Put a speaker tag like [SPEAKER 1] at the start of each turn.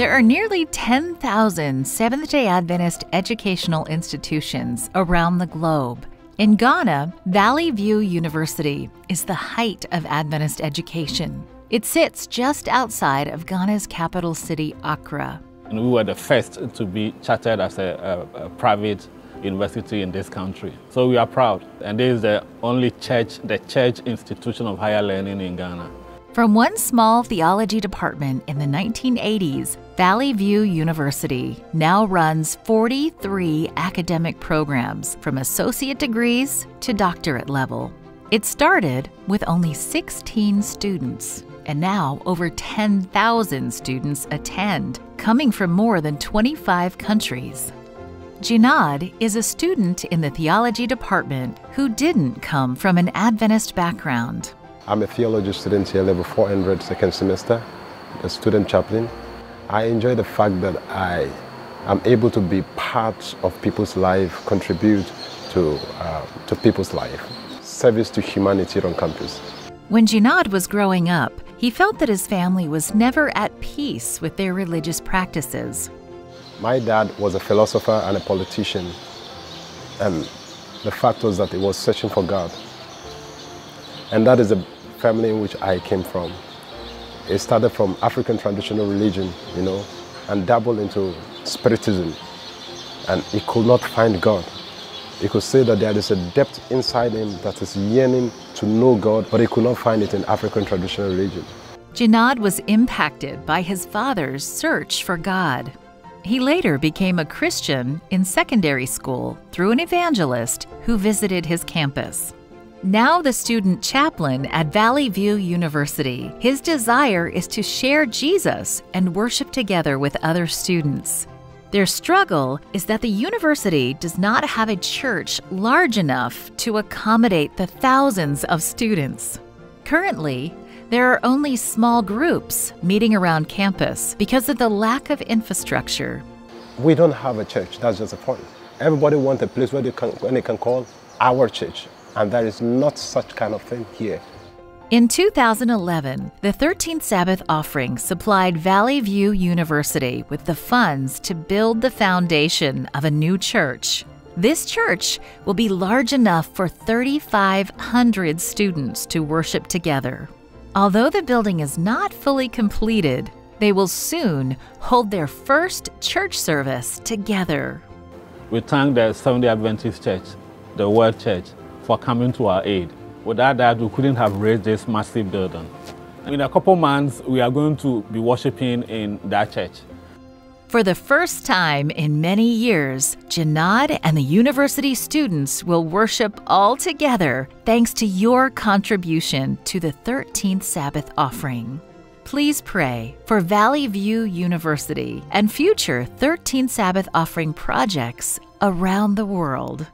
[SPEAKER 1] There are nearly 10,000 Seventh day Adventist educational institutions around the globe. In Ghana, Valley View University is the height of Adventist education. It sits just outside of Ghana's capital city, Accra.
[SPEAKER 2] And we were the first to be chartered as a, a, a private university in this country. So we are proud. And this is the only church, the church institution of higher learning in Ghana.
[SPEAKER 1] From one small theology department in the 1980s, Valley View University now runs 43 academic programs from associate degrees to doctorate level. It started with only 16 students, and now over 10,000 students attend, coming from more than 25 countries. Jinad is a student in the theology department who didn't come from an Adventist background.
[SPEAKER 3] I'm a theology student here, level 400, second semester, a student chaplain. I enjoy the fact that I am able to be part of people's life, contribute to, uh, to people's life. Service to humanity on campus.
[SPEAKER 1] When Jinad was growing up, he felt that his family was never at peace with their religious practices.
[SPEAKER 3] My dad was a philosopher and a politician, and the fact was that he was searching for God. And that is a family in which I came from. It started from African traditional religion, you know, and dabbled into spiritism. And he could not find God. He could say that there is a depth inside him that is yearning to know God, but he could not find it in African traditional religion.
[SPEAKER 1] Jinad was impacted by his father's search for God. He later became a Christian in secondary school through an evangelist who visited his campus. Now, the student chaplain at Valley View University, his desire is to share Jesus and worship together with other students. Their struggle is that the university does not have a church large enough to accommodate the thousands of students. Currently, there are only small groups meeting around campus because of the lack of infrastructure.
[SPEAKER 3] We don't have a church, that's just the point. Everybody wants a place where they can, where they can call our church, and there is not such kind of thing here.
[SPEAKER 1] In 2011, the 13th Sabbath offering supplied Valley View University with the funds to build the foundation of a new church. This church will be large enough for 3,500 students to worship together. Although the building is not fully completed, they will soon hold their first church service together.
[SPEAKER 2] We thank the Seventh day Adventist Church, the World Church, for coming to our aid. Without that, we couldn't have raised this massive building. In a couple months, we are going to be worshiping in that church.
[SPEAKER 1] For the first time in many years, Jinad and the university students will worship all together thanks to your contribution to the 13th Sabbath offering. Please pray for Valley View University and future 13th Sabbath offering projects around the world.